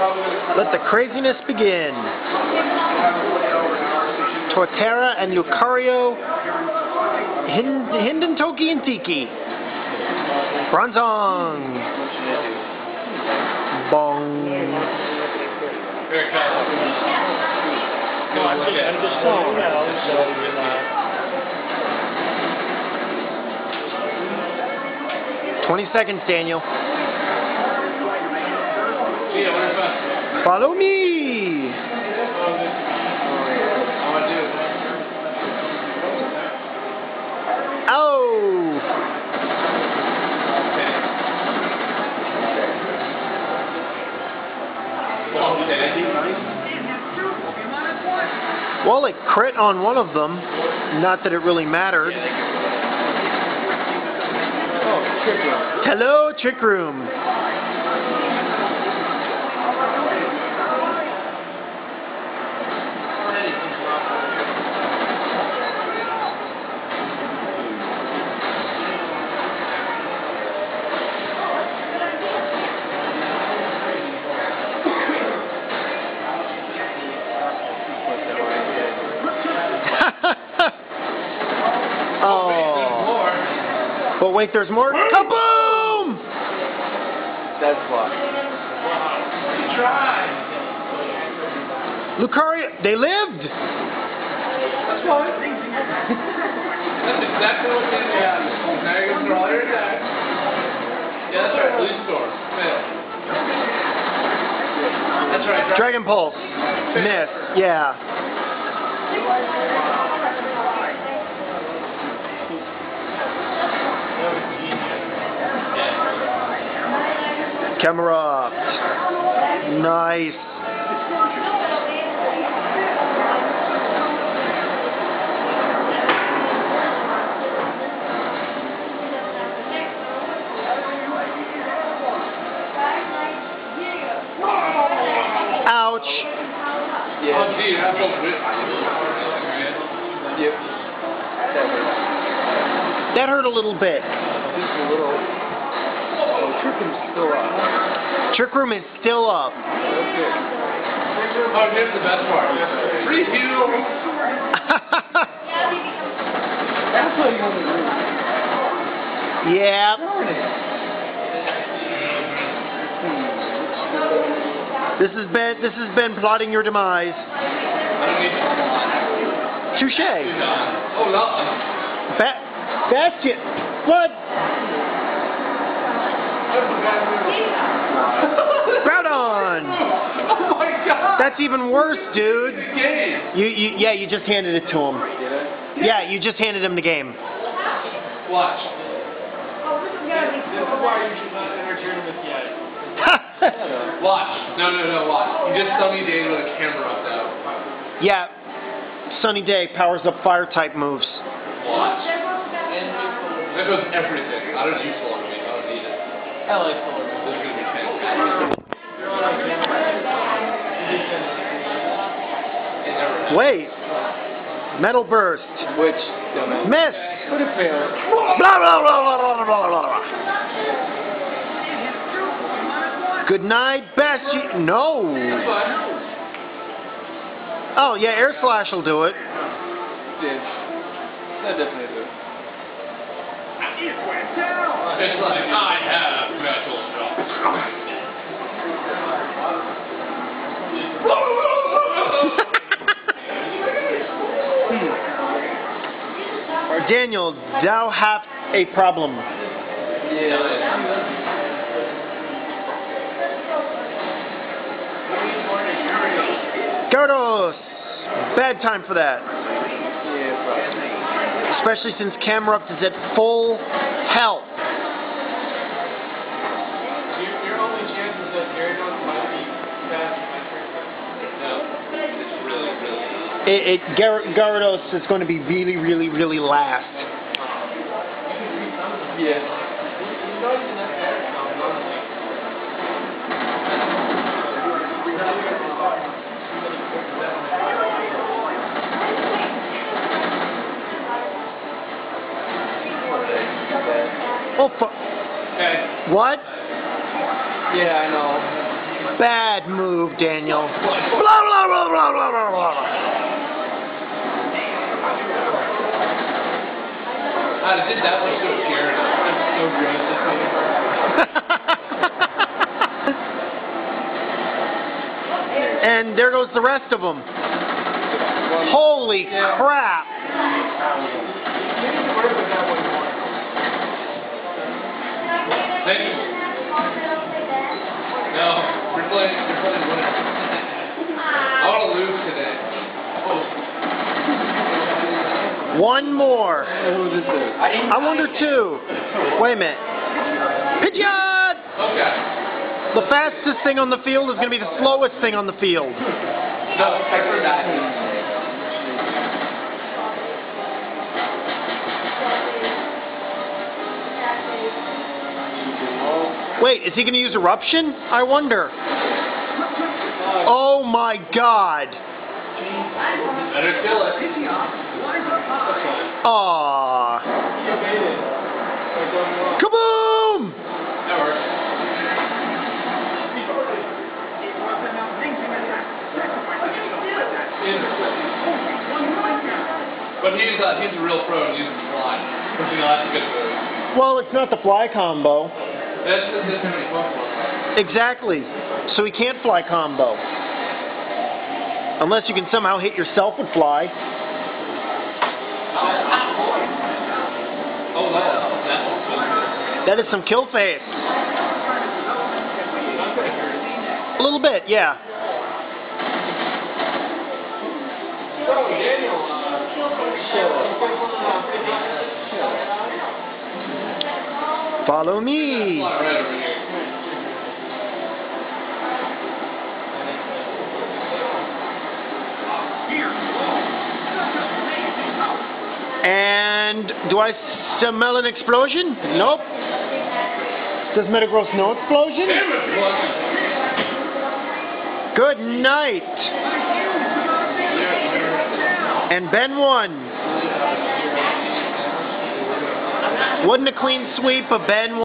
Let the craziness begin. Torterra and Lucario, Hind- Hinden Toki and Tiki. Bronzong. Bong. Very No, I'm Follow me. Oh. Well, it crit on one of them. Not that it really mattered. Hello, Trick Room. But wait, there's more. Kaboom! That's why. Try. Lucario, they lived. That's why. That's exactly what they did. Now you're gonna throw all your attacks. Yeah, that's right. Blue storm. Fail. That's right. Dra- Dragon Pulse. Miss. Yeah. Camerupt. Nice. Ouch. Yeah. gee, that's so good. Yep. That. That hurt a little bit. A little. Oh, still up. Trick Room is still up. Good. Oh, here's the best part. Heal. That's what you want to do. yeah. This has been this has been plotting your demise. I don't need to. Touche. Oh, no. Ba- basket. What? Groudon. Oh my god. That's even worse, dude. You, you yeah, you just handed it to him. Yeah, you just handed him the game. Watch. This is why you should not enter tournaments yet. Watch. No, no, no, watch. You just sunny day with a Camerupt now. yeah. Sunny Day powers up fire type moves. Watch. That does everything. Not as useful Wait. Metal burst. Which. Miss. Could have failed. Blah blah blah blah blah blah blah. blah. Good night, Bessie. No. Oh yeah, air slash will do it. Did. That definitely did. it's like I have Daniel, thou hast a problem. Yeah. Bad time for that. Especially since Camerupt is at full It, it Gyarados is going to be really, really, really last. Yeah. Oh, fu- Okay. what? Yeah, I know. Bad move, Daniel. Blah, blah, blah, blah, blah, blah, blah. I did that much to a Karen. That's so gross. and there goes the rest of them. Holy crap. No, you're playing, you're playing. I want to lose today. Oh. One more. I wonder two. Wait a minute. Pidgeot! The fastest thing on the field is going to be the slowest thing on the field. Wait, is he going to use eruption? I wonder. Oh my god. Better kill it. Aww. Kaboom! That works. But he's uh, he's a real pro and uses fly. You know, that's a good move. Well, it's not the fly combo. That's just this. Exactly. So he can't fly combo. Unless you can somehow hit yourself and fly. That is some kill face. A little bit, yeah. Follow me. And do I smell an explosion? Nope. Does Metagross no explosion? Good night. And Ben won. Wouldn't a clean sweep, of Ben.